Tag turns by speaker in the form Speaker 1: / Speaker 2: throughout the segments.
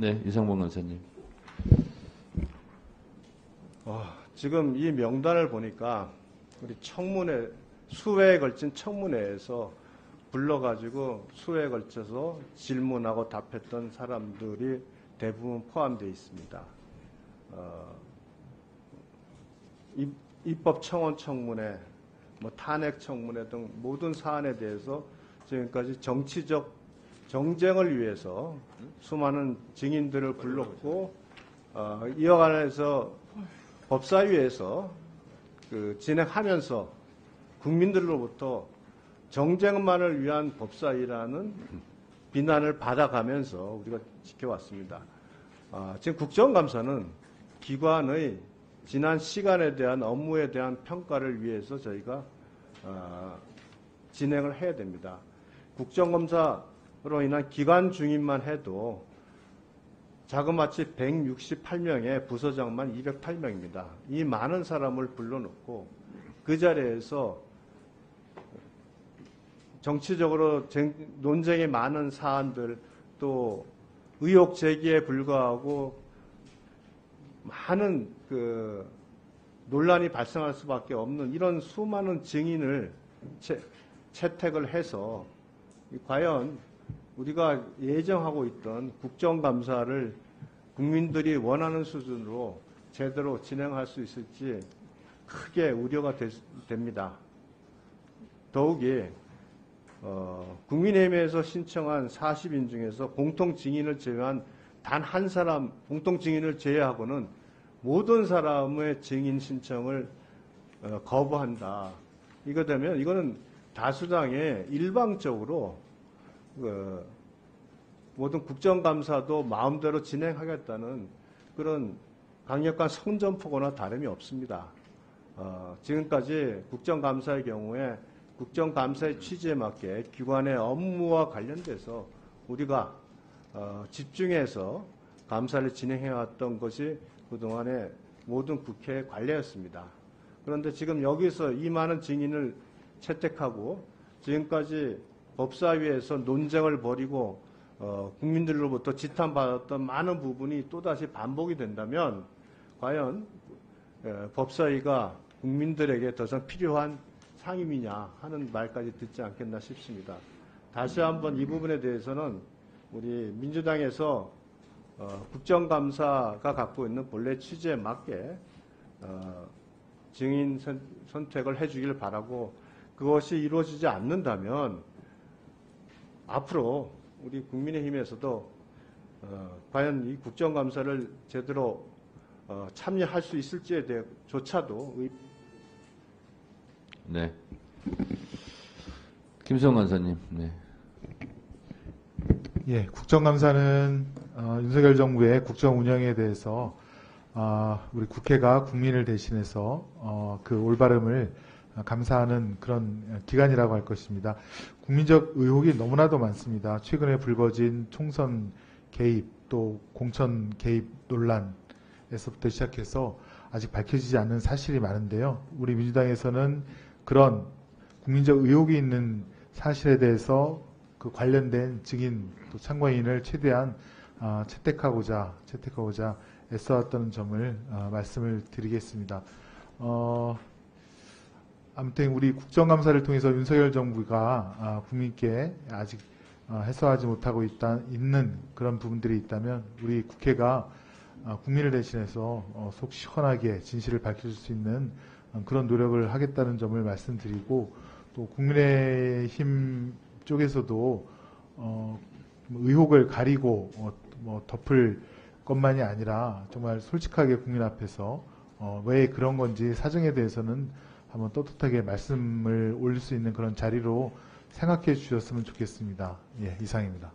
Speaker 1: 네, 이상봉 간사님.
Speaker 2: 어, 지금 이 명단을 보니까 우리 청문회 수회에 걸친 청문회에서 불러가지고 수회에 걸쳐서 질문하고 답했던 사람들이 대부분 포함되어 있습니다. 어, 입, 입법 청원 청문회, 뭐 탄핵 청문회 등 모든 사안에 대해서 지금까지 정치적 정쟁을 위해서 수많은 증인들을 불렀고 어, 이어가면서 법사위에서 그 진행하면서 국민들로부터 정쟁만을 위한 법사위라는 비난을 받아가면서 우리가 지켜왔습니다. 아, 지금 국정감사는 기관의 지난 시간에 대한 업무에 대한 평가를 위해서 저희가 아, 진행을 해야 됩니다. 국정감사 로 인한 기관 중임만 해도 자그마치 168명의 부서장만 208명입니다. 이 많은 사람을 불러놓고 그 자리에서 정치적으로 쟁- 논쟁이 많은 사안들 또 의혹 제기에 불과하고 많은 그 논란이 발생할 수밖에 없는 이런 수많은 증인을 채, 채택을 해서 과연 우리가 예정하고 있던 국정감사를 국민들이 원하는 수준으로 제대로 진행할 수 있을지 크게 우려가 되- 됩니다. 더욱이 어, 국민의힘에서 신청한 40인 중에서 공통 증인을 제외한 단 한 사람 공통 증인을 제외하고는 모든 사람의 증인 신청을 어, 거부한다. 이거 되면 이거는 다수당에 일방적으로 그 모든 국정감사도 마음대로 진행하겠다는 그런 강력한 선전포고나 다름이 없습니다. 어, 지금까지 국정감사의 경우에 국정감사의 취지에 맞게 기관의 업무와 관련돼서 우리가 어, 집중해서 감사를 진행해왔던 것이 그동안의 모든 국회 관례였습니다. 그런데 지금 여기서 이 많은 증인을 채택하고 지금까지 법사위에서 논쟁을 벌이고 어, 국민들로부터 지탄받았던 많은 부분이 또다시 반복이 된다면 과연 에, 법사위가 국민들에게 더 이상 필요한 상임이냐 하는 말까지 듣지 않겠나 싶습니다. 다시 한번 이 부분에 대해서는 우리 민주당에서 어, 국정감사가 갖고 있는 본래 취지에 맞게 어, 증인 선, 선택을 해주길 바라고 그것이 이루어지지 않는다면 앞으로 우리 국민의힘에서도 어, 과연 이 국정감사를 제대로 어, 참여할 수 있을지에 대해 조차도 의-
Speaker 1: 네. 김성 간사님. 네.
Speaker 3: 예, 국정감사는 어, 윤석열 정부의 국정 운영에 대해서 아, 우리 국회가 국민을 대신해서 어, 그 올바름을 감사하는 그런 기간이라고 할 것입니다. 국민적 의혹이 너무나도 많습니다. 최근에 불거진 총선 개입 또 공천 개입 논란에서부터 시작해서 아직 밝혀지지 않는 사실이 많은데요. 우리 민주당에서는 그런 국민적 의혹이 있는 사실에 대해서 그 관련된 증인 또 참고인을 최대한 아, 채택하고자 채택하고자 애써왔다는 점을 아, 말씀을 드리겠습니다. 어, 아무튼 우리 국정감사를 통해서 윤석열 정부가 아, 국민께 아직 아, 해소하지 못하고 있다, 있는 그런 부분들이 있다면 우리 국회가 아, 국민을 대신해서 어, 속 시원하게 진실을 밝혀줄 수 있는 어, 그런 노력을 하겠다는 점을 말씀드리고 또 국민의힘 쪽에서도 어, 뭐 의혹을 가리고 어, 뭐 덮을 것만이 아니라 정말 솔직하게 국민 앞에서 어, 왜 그런 건지 사정에 대해서는 한번 떳떳하게 말씀을 올릴 수 있는 그런 자리로 생각해 주셨으면 좋겠습니다. 예, 이상입니다.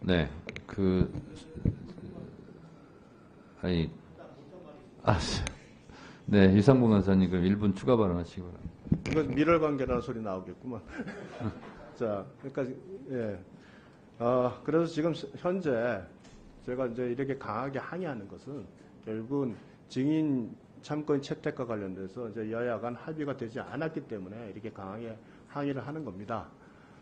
Speaker 1: 네. 그 아니 아, 네, 이상봉 간사님 그럼 1분 추가 발언하시기 바랍니다.
Speaker 2: 이건 밀월 관계라는 소리 나오겠구만. 자, 그러니까 예. 어, 그래서 지금 현재 제가 이제 이렇게 강하게 항의하는 것은 결국은 증인 참고인 채택과 관련돼서 이제 여야 간 합의가 되지 않았기 때문에 이렇게 강하게 항의를 하는 겁니다.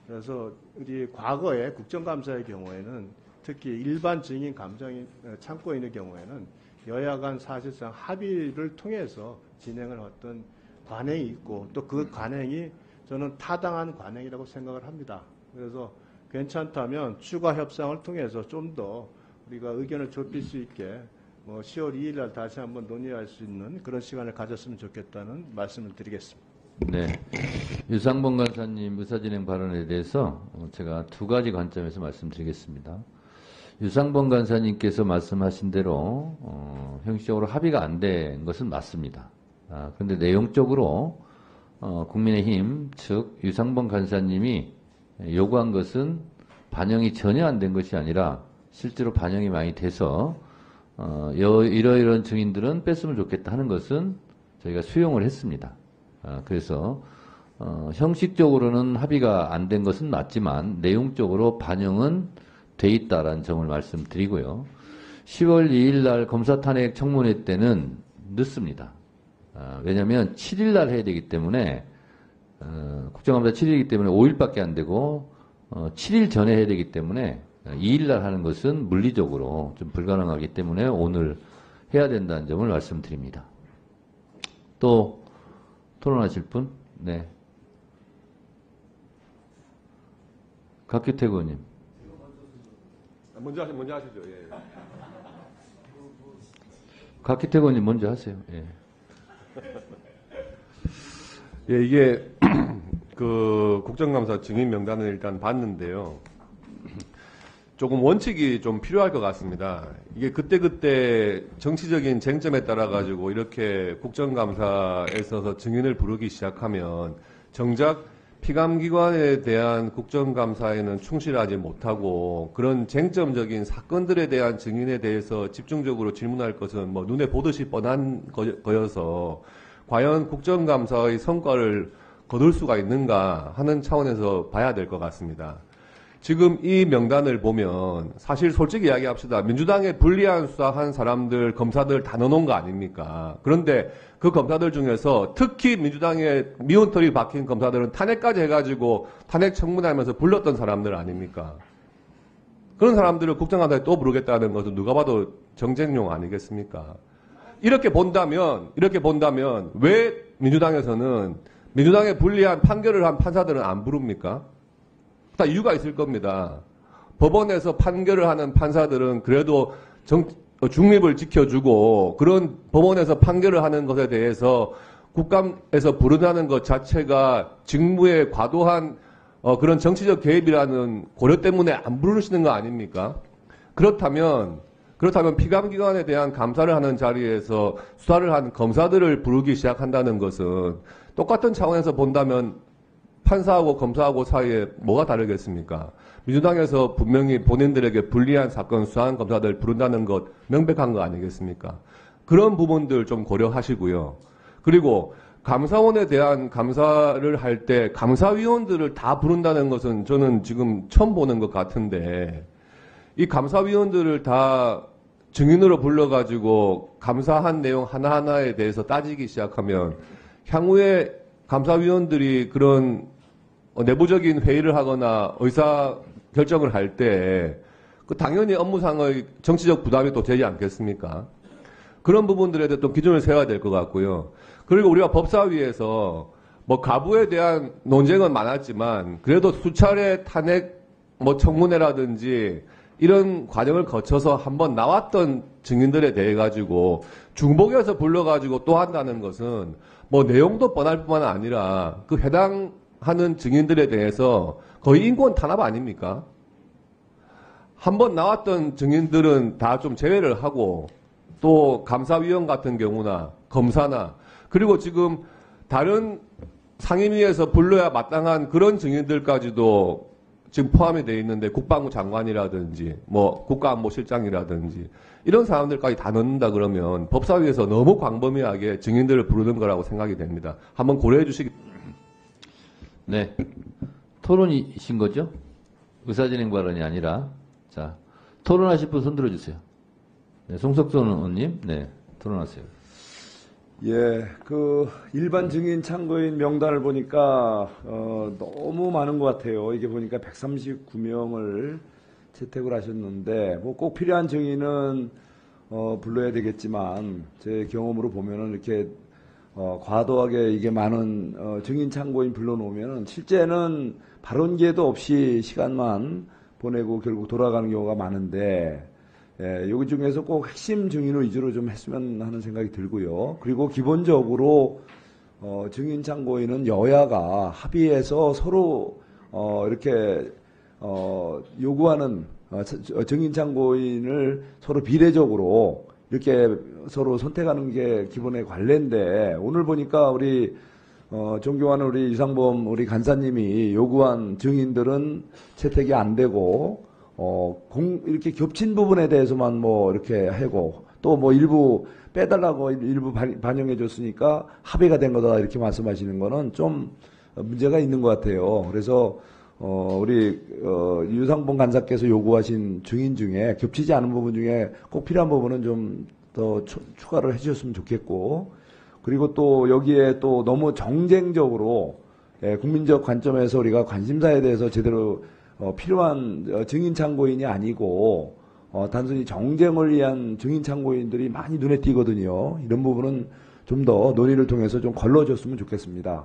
Speaker 2: 그래서 우리 과거에 국정감사의 경우에는 특히 일반 증인 감정인 어, 참고인의 경우에는 여야 간 사실상 합의를 통해서 진행을 어떤 관행이 있고 또 그 관행이 저는 타당한 관행이라고 생각을 합니다. 그래서 괜찮다면 추가 협상을 통해서 좀 더 우리가 의견을 좁힐 수 있게 뭐 10월 2일 날 다시 한번 논의할 수 있는 그런 시간을 가졌으면 좋겠다는 말씀을 드리겠습니다.
Speaker 1: 네. 유상봉 간사님 의사진행 발언에 대해서 어, 제가 두 가지 관점에서 말씀드리겠습니다. 유상봉 간사님께서 말씀하신 대로 어, 형식적으로 합의가 안 된 것은 맞습니다. 아, 그런데 내용적으로 어, 국민의힘 측 유상봉 간사님이 요구한 것은 반영이 전혀 안 된 것이 아니라 실제로 반영이 많이 돼서 어, 여- 이러이러한 증인들은 뺐으면 좋겠다 하는 것은 저희가 수용을 했습니다. 아, 그래서 어, 형식적으로는 합의가 안 된 것은 맞지만 내용적으로 반영은 돼 있다라는 점을 말씀드리고요. 10월 2일 날 검사 탄핵 청문회 때는 늦습니다. 아, 왜냐하면 7일 날 해야 되기 때문에 어, 국정감사 7일이기 때문에 5일밖에 안 되고 어, 7일 전에 해야 되기 때문에 2일 날 하는 것은 물리적으로 좀 불가능하기 때문에 오늘 해야 된다는 점을 말씀드립니다. 또 토론하실 분? 네. 각기택 의원님.
Speaker 4: 먼저 하시, 먼저 하시죠. 예.
Speaker 1: 각기택 의원님 먼저 하세요. 예.
Speaker 4: 예, 이게 그 국정감사 증인 명단을 일단 봤는데요. 조금 원칙이 좀 필요할 것 같습니다. 이게 그때그때 정치적인 쟁점에 따라 가지고 이렇게 국정감사에 있어서 증인을 부르기 시작하면 정작 피감기관에 대한 국정감사에는 충실하지 못하고 그런 쟁점적인 사건들에 대한 증인에 대해서 집중적으로 질문할 것은 뭐 눈에 보듯이 뻔한 거- 거여서 과연 국정감사의 성과를 거둘 수가 있는가 하는 차원에서 봐야 될 것 같습니다. 지금 이 명단을 보면 사실 솔직히 이야기합시다. 민주당에 불리한 수사한 사람들, 검사들 다 넣어놓은 거 아닙니까? 그런데 그 검사들 중에서 특히 민주당에 미운털이 박힌 검사들은 탄핵까지 해가지고 탄핵 청문하면서 불렀던 사람들 아닙니까? 그런 사람들을 국정감사에 또 부르겠다는 것은 누가 봐도 정쟁용 아니겠습니까? 이렇게 본다면, 이렇게 본다면 왜 민주당에서는 민주당에 불리한 판결을 한 판사들은 안 부릅니까? 다 이유가 있을 겁니다. 법원에서 판결을 하는 판사들은 그래도 정- 어, 중립을 지켜주고 그런 법원에서 판결을 하는 것에 대해서 국감에서 부른다는 것 자체가 직무에 과도한 어, 그런 정치적 개입이라는 고려 때문에 안 부르시는 거 아닙니까? 그렇다면 그렇다면 피감기관에 대한 감사를 하는 자리에서 수사를 한 검사들을 부르기 시작한다는 것은 똑같은 차원에서 본다면 판사하고 검사하고 사이에 뭐가 다르겠습니까? 민주당에서 분명히 본인들에게 불리한 사건 수사한 검사들 부른다는 것 명백한 거 아니겠습니까? 그런 부분들 좀 고려하시고요. 그리고 감사원에 대한 감사를 할 때 감사위원들을 다 부른다는 것은 저는 지금 처음 보는 것 같은데 이 감사위원들을 다 증인으로 불러가지고 감사한 내용 하나하나에 대해서 따지기 시작하면 향후에 감사위원들이 그런 어, 내부적인 회의를 하거나 의사 결정을 할 때 그 당연히 업무상의 정치적 부담이 또 되지 않겠습니까? 그런 부분들에 대해 또 기준을 세워야 될 것 같고요. 그리고 우리가 법사위에서 뭐 가부에 대한 논쟁은 많았지만 그래도 수차례 탄핵 뭐 청문회라든지 이런 과정을 거쳐서 한번 나왔던 증인들에 대해 가지고 중복해서 불러가지고 또 한다는 것은 뭐 내용도 뻔할 뿐만 아니라 그 해당 하는 증인들에 대해서 거의 인권 탄압 아닙니까? 한번 나왔던 증인들은 다 좀 제외를 하고 또 감사위원 같은 경우나 검사나 그리고 지금 다른 상임위에서 불러야 마땅한 그런 증인들까지도 지금 포함이 돼 있는데 국방부 장관이라든지 뭐 국가안보실장이라든지 이런 사람들까지 다 넣는다 그러면 법사위에서 너무 광범위하게 증인들을 부르는 거라고 생각이 됩니다. 한번 고려해 주시기
Speaker 1: 네. 토론이신 거죠? 의사진행 발언이 아니라. 자, 토론하실 분 손 들어 주세요. 네, 송석선 의원님, 네, 토론하세요.
Speaker 5: 예, 그 일반 증인 참고인 명단을 보니까 어, 너무 많은 것 같아요. 이게 보니까 139명을 채택을 하셨는데 뭐 꼭 필요한 증인은 어, 불러야 되겠지만 제 경험으로 보면은 이렇게 어, 과도하게 이게 많은 어, 증인 참고인 불러놓으면은 실제는 발언 기회도 없이 시간만 보내고 결국 돌아가는 경우가 많은데 예, 여기 중에서 꼭 핵심 증인을 위주로 좀 했으면 하는 생각이 들고요. 그리고 기본적으로 어, 증인 참고인은 여야가 합의해서 서로 어, 이렇게 어, 요구하는 어, 증인 참고인을 서로 비례적으로 이렇게 서로 선택하는 게 기본의 관례인데 오늘 보니까 우리 어, 존경하는 우리 유상범 우리 간사님이 요구한 증인들은 채택이 안 되고 어, 공, 이렇게 겹친 부분에 대해서만 뭐 이렇게 하고 또 뭐 일부 빼달라고 일부 반- 반영해 줬으니까 합의가 된 거다 이렇게 말씀하시는 거는 좀 문제가 있는 것 같아요. 그래서 어, 우리 어, 유상봉 간사께서 요구하신 증인 중에 겹치지 않은 부분 중에 꼭 필요한 부분은 좀 더 추가를 해주셨으면 좋겠고 그리고 또 여기에 또 너무 정쟁적으로 예, 국민적 관점에서 우리가 관심사에 대해서 제대로 어, 필요한 어, 증인 참고인이 아니고 어, 단순히 정쟁을 위한 증인 참고인들이 많이 눈에 띄거든요. 이런 부분은 좀 더 논의를 통해서 좀 걸러줬으면 좋겠습니다.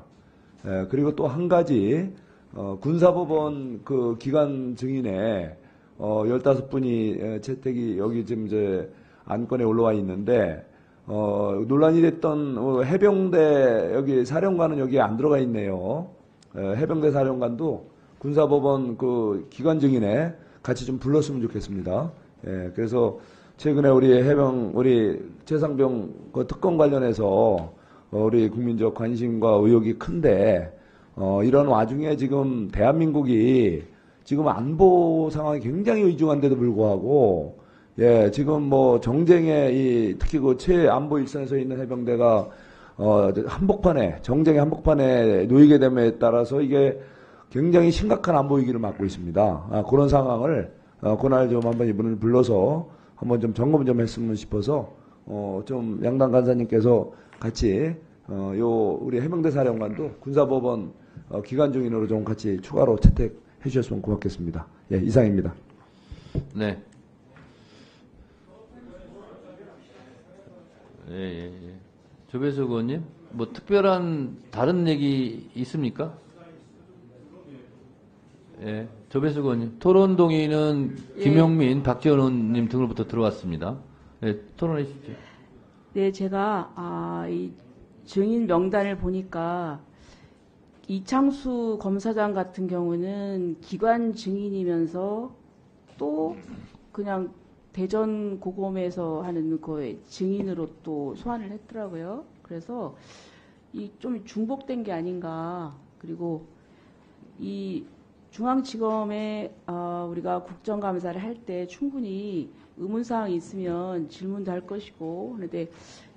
Speaker 5: 예, 그리고 또 한 가지 어, 군사법원 그 기관 증인에 어, 15분이 에, 채택이 여기 지금 이제 안건에 올라와 있는데 어, 논란이 됐던 어, 해병대 여기 사령관은 여기에 안 들어가 있네요. 에, 해병대 사령관도 군사법원 그 기관 증인에 같이 좀 불렀으면 좋겠습니다. 예, 그래서 최근에 우리 해병 우리 최상병 그 특검 관련해서 어, 우리 국민적 관심과 의혹이 큰데 어, 이런 와중에 지금 대한민국이 지금 안보 상황이 굉장히 위중한데도 불구하고 예, 지금 뭐 정쟁에 이 특히 그 최안보 일선에 서 있는 해병대가 어, 한복판에 정쟁의 한복판에 놓이게 됨에 따라서 이게 굉장히 심각한 안보 위기를 맞고 있습니다. 아, 그런 상황을 어, 그날 좀 한번 이분을 불러서 한번 좀 점검 좀 했으면 싶어서 어, 좀 양당 간사님께서 같이 어, 요 우리 해병대 사령관도 군사법원 어, 기관 중인으로 좀 같이 추가로 채택해 주셨으면 고맙겠습니다. 예, 이상입니다.
Speaker 1: 네. 예, 예, 예. 조배수 의원님, 뭐 특별한 다른 얘기 있습니까? 예, 조배수 의원님. 토론 동의는
Speaker 6: 예.
Speaker 1: 김용민, 박지원 의원님 등으로부터 들어왔습니다. 예, 토론해 주십시오.
Speaker 6: 네, 제가 아, 이 증인 명단을 보니까 이창수 검사장 같은 경우는 기관 증인이면서 또 그냥 대전 고검에서 하는 그 증인으로 또 소환을 했더라고요. 그래서 이 좀 중복된 게 아닌가. 그리고 이 중앙지검에 어, 우리가 국정감사를 할 때 충분히 의문사항이 있으면 질문도 할 것이고 그런데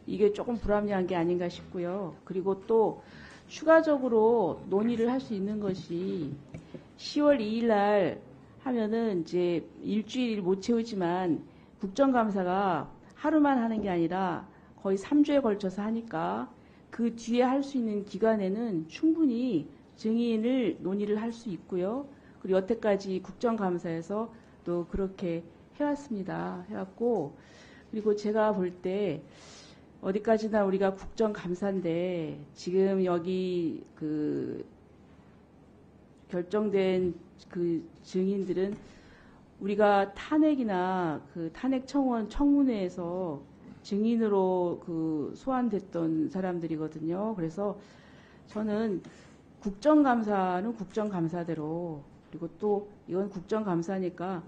Speaker 6: 이게 조금 불합리한 게 아닌가 싶고요. 그리고 또 추가적으로 논의를 할 수 있는 것이 10월 2일 날 하면은 이제 일주일 못 채우지만 국정감사가 하루만 하는 게 아니라 거의 3주에 걸쳐서 하니까 그 뒤에 할 수 있는 기간에는 충분히 증인을 논의를 할 수 있고요. 그리고 여태까지 국정감사에서 또 그렇게 해왔습니다. 해왔고 그리고 제가 볼 때 어디까지나 우리가 국정감사인데 지금 여기 그 결정된 그 증인들은 우리가 탄핵이나 그 탄핵 청원 청문회에서 증인으로 그 소환됐던 사람들이거든요. 그래서 저는 국정감사는 국정감사대로 그리고 또 이건 국정감사니까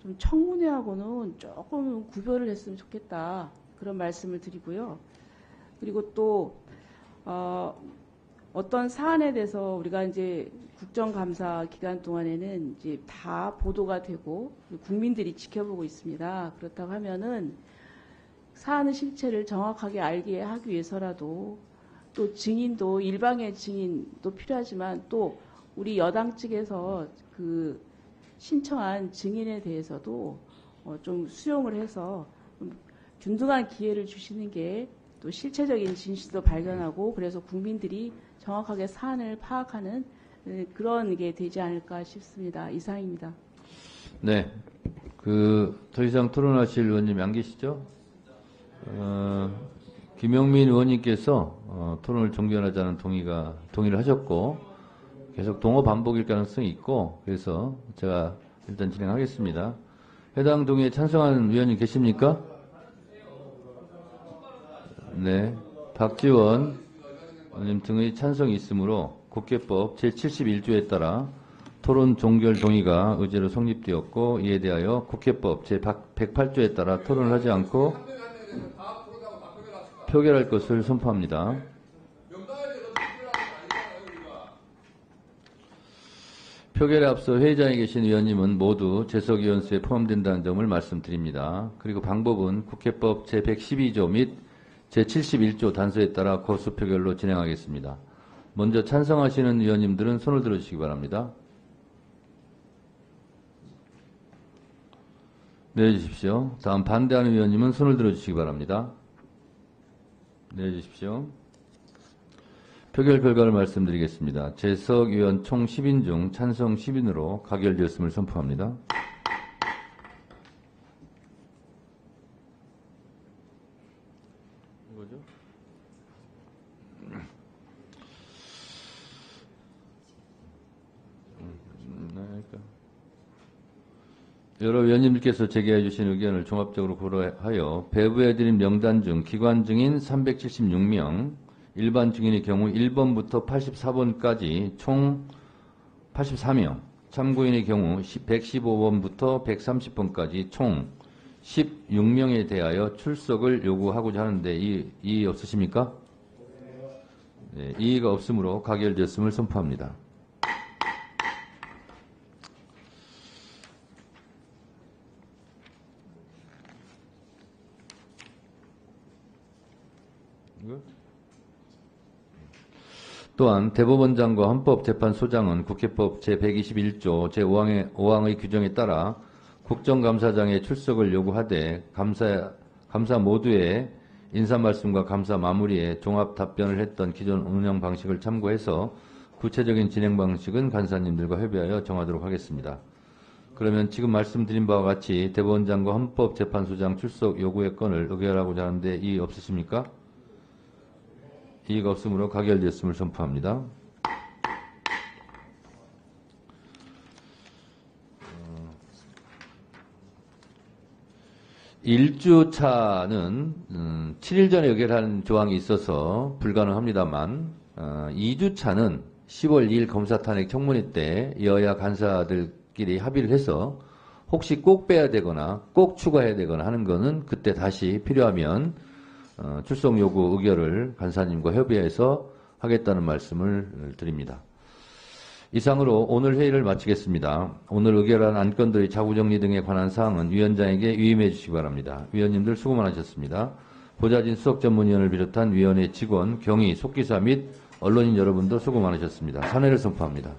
Speaker 6: 좀 청문회하고는 조금 구별을 했으면 좋겠다 그런 말씀을 드리고요. 그리고 또 어, 어떤 사안에 대해서 우리가 이제 국정감사 기간 동안에는 이제 다 보도가 되고 국민들이 지켜보고 있습니다. 그렇다고 하면은 사안의 실체를 정확하게 알게 하기 위해서라도 또 증인도 일방의 증인도 필요하지만 또 우리 여당 측에서 그 신청한 증인에 대해서도 어, 좀 수용을 해서 좀 균등한 기회를 주시는 게 또 실체적인 진실도 발견하고 그래서 국민들이 정확하게 사안을 파악하는 에, 그런 게 되지 않을까 싶습니다. 이상입니다.
Speaker 1: 네. 그, 더 이상 토론하실 의원님이 안 계시죠? 어, 김영민 의원님께서 어, 토론을 종결하자는 동의가, 동의를 하셨고, 계속 동호 반복일 가능성이 있고, 그래서 제가 일단 진행하겠습니다. 해당 동의에 찬성하는 의원님 계십니까? 네. 박지원 의원님 등의 찬성이 있으므로 국회법 제71조에 따라 토론 종결 동의가 의제로 성립되었고 이에 대하여 국회법 제108조에 따라 토론을 하지 않고 표결할 것을 선포합니다. 표결에 앞서 회의장에 계신 의원님은 모두 재석위원수에 포함된다는 점을 말씀드립니다. 그리고 방법은 국회법 제112조 및 제71조 단서에 따라 거수 표결로 진행하겠습니다. 먼저 찬성하시는 의원님들은 손을 들어주시기 바랍니다. 내려주십시오. 다음 반대하는 의원님은 손을 들어주시기 바랍니다. 내려주십시오. 표결 결과를 말씀드리겠습니다. 재석 의원 총 10인 중 찬성 10인으로 가결되었음을 선포합니다. 이거죠? 음, 네, 그러니까. 여러 위원님들께서 제기해 주신 의견을 종합적으로 고려하여 배부해드린 명단 중 기관 증인 376명, 일반 증인의 경우 1번부터 84번까지 총 84명, 참고인의 경우 115번부터 130번까지 총 16명에 대하여 출석을 요구하고자 하는데 이, 이의 없으십니까? 네, 이의가 없으므로 가결되었음을 선포합니다. 이거? 또한 대법원장과 헌법재판소장은 국회법 제121조 제5항의 5항의 규정에 따라 국정감사장의 출석을 요구하되 감사, 감사 모두의 인사 말씀과 감사 마무리에 종합 답변을 했던 기존 운영 방식을 참고해서 구체적인 진행 방식은 간사님들과 협의하여 정하도록 하겠습니다. 그러면 지금 말씀드린 바와 같이 대법원장과 헌법재판소장 출석 요구의 건을 의결하고자 하는데 이의 없으십니까? 이의가 없으므로 가결되었음을 선포합니다. 일주차는 7일 전에 의결하는 조항이 있어서 불가능합니다만 어, 2주차는 10월 2일 검사 탄핵 청문회 때 여야 간사들끼리 합의를 해서 혹시 꼭 빼야 되거나 꼭 추가해야 되거나 하는 거는 그때 다시 필요하면 어, 출석 요구 의결을 간사님과 협의해서 하겠다는 말씀을 드립니다. 이상으로 오늘 회의를 마치겠습니다. 오늘 의결한 안건들의 자구정리 등에 관한 사항은 위원장에게 위임해 주시기 바랍니다. 위원님들 수고 많으셨습니다. 보좌진 수석 전문위원을 비롯한 위원회 직원, 경위, 속기사 및 언론인 여러분도 수고 많으셨습니다. 사내를 선포합니다.